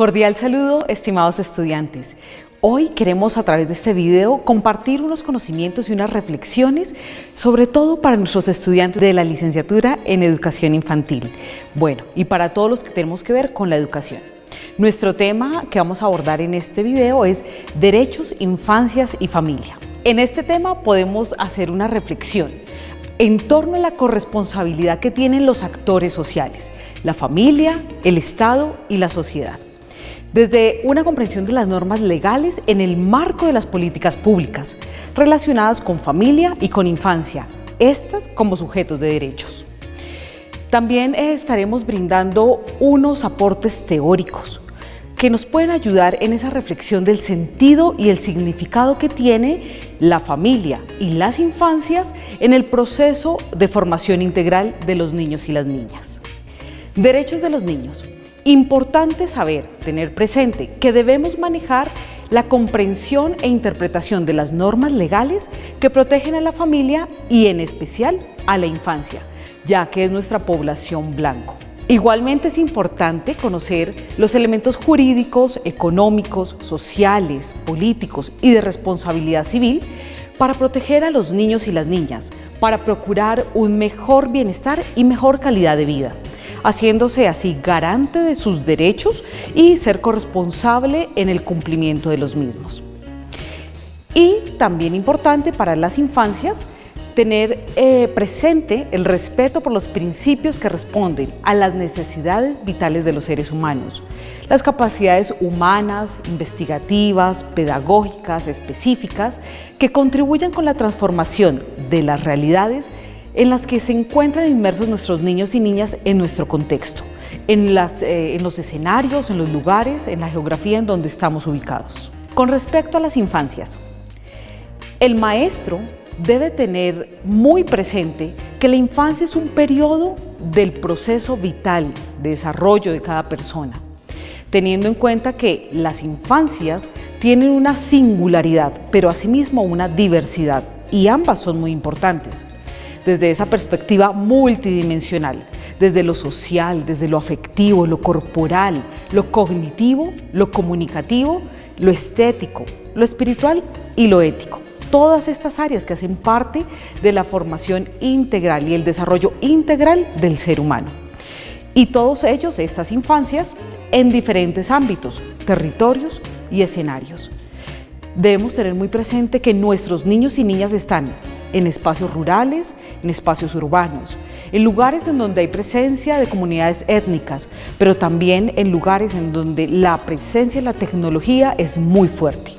Cordial saludo, estimados estudiantes. Hoy queremos a través de este video compartir unos conocimientos y unas reflexiones, sobre todo para nuestros estudiantes de la licenciatura en educación infantil. Bueno, y para todos los que tenemos que ver con la educación. Nuestro tema que vamos a abordar en este video es derechos, infancias y familia. En este tema podemos hacer una reflexión en torno a la corresponsabilidad que tienen los actores sociales, la familia, el Estado y la sociedad. Desde una comprensión de las normas legales en el marco de las políticas públicas relacionadas con familia y con infancia, estas como sujetos de derechos. También estaremos brindando unos aportes teóricos que nos pueden ayudar en esa reflexión del sentido y el significado que tiene la familia y las infancias en el proceso de formación integral de los niños y las niñas. Derechos de los niños. Importante saber, tener presente que debemos manejar la comprensión e interpretación de las normas legales que protegen a la familia y en especial a la infancia, ya que es nuestra población blanco. Igualmente es importante conocer los elementos jurídicos, económicos, sociales, políticos y de responsabilidad civil para proteger a los niños y las niñas, para procurar un mejor bienestar y mejor calidad de vida, haciéndose así garante de sus derechos y ser corresponsable en el cumplimiento de los mismos. Y también importante para las infancias, tener eh, presente el respeto por los principios que responden a las necesidades vitales de los seres humanos, las capacidades humanas, investigativas, pedagógicas, específicas, que contribuyan con la transformación de las realidades en las que se encuentran inmersos nuestros niños y niñas en nuestro contexto, eh, en los escenarios, en los lugares, en la geografía en donde estamos ubicados. Con respecto a las infancias, el maestro debe tener muy presente que la infancia es un periodo del proceso vital de desarrollo de cada persona, teniendo en cuenta que las infancias tienen una singularidad, pero asimismo una diversidad, y ambas son muy importantes. Desde esa perspectiva multidimensional, desde lo social, desde lo afectivo, lo corporal, lo cognitivo, lo comunicativo, lo estético, lo espiritual y lo ético todas estas áreas que hacen parte de la formación integral y el desarrollo integral del ser humano. Y todos ellos, estas infancias, en diferentes ámbitos, territorios y escenarios. Debemos tener muy presente que nuestros niños y niñas están en espacios rurales, en espacios urbanos, en lugares en donde hay presencia de comunidades étnicas, pero también en lugares en donde la presencia de la tecnología es muy fuerte.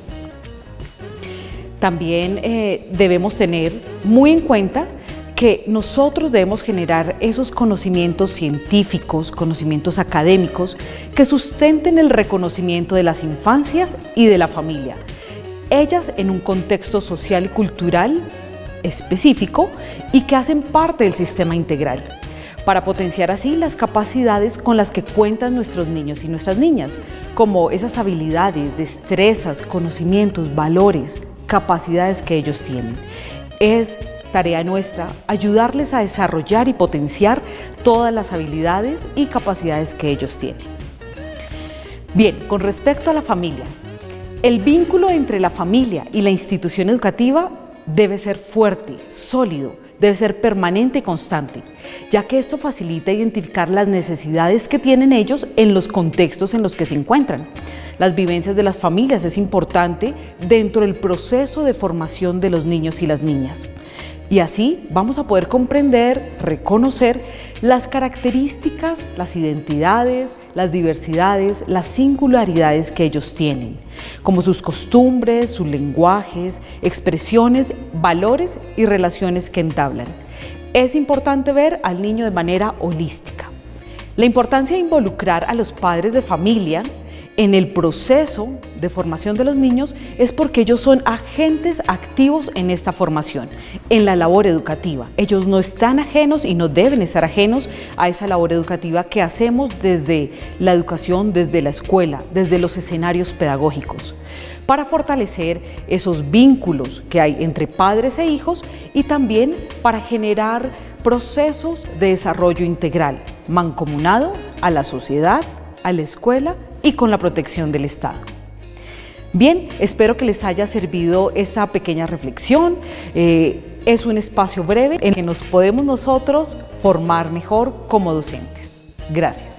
También eh, debemos tener muy en cuenta que nosotros debemos generar esos conocimientos científicos, conocimientos académicos que sustenten el reconocimiento de las infancias y de la familia, ellas en un contexto social y cultural específico y que hacen parte del sistema integral para potenciar así las capacidades con las que cuentan nuestros niños y nuestras niñas, como esas habilidades, destrezas, conocimientos, valores, capacidades que ellos tienen. Es tarea nuestra ayudarles a desarrollar y potenciar todas las habilidades y capacidades que ellos tienen. Bien, con respecto a la familia, el vínculo entre la familia y la institución educativa debe ser fuerte, sólido, debe ser permanente y constante, ya que esto facilita identificar las necesidades que tienen ellos en los contextos en los que se encuentran las vivencias de las familias es importante dentro del proceso de formación de los niños y las niñas. Y así vamos a poder comprender, reconocer las características, las identidades, las diversidades, las singularidades que ellos tienen, como sus costumbres, sus lenguajes, expresiones, valores y relaciones que entablan. Es importante ver al niño de manera holística. La importancia de involucrar a los padres de familia en el proceso de formación de los niños es porque ellos son agentes activos en esta formación, en la labor educativa. Ellos no están ajenos y no deben estar ajenos a esa labor educativa que hacemos desde la educación, desde la escuela, desde los escenarios pedagógicos para fortalecer esos vínculos que hay entre padres e hijos y también para generar procesos de desarrollo integral, mancomunado a la sociedad, a la escuela y con la protección del Estado. Bien, espero que les haya servido esta pequeña reflexión. Eh, es un espacio breve en que nos podemos nosotros formar mejor como docentes. Gracias.